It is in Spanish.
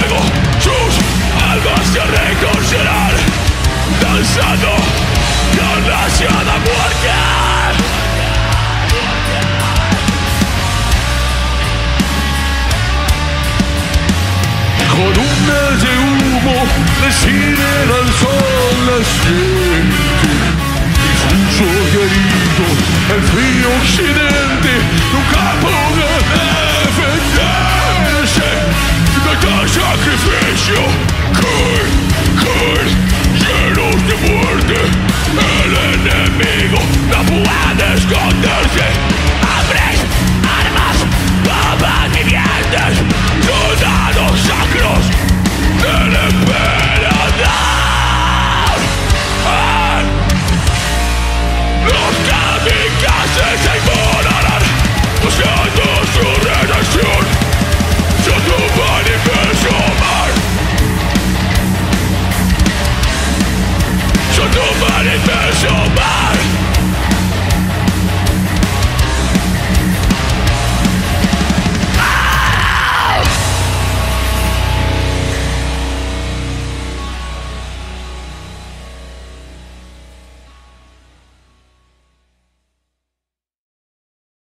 fuego sus almas se reconocerán danzando con la ciudad muerte. columnas de humo deciden al sol naciente, difuso y herido el frío occidente. sacrificial, good, good. Manifest your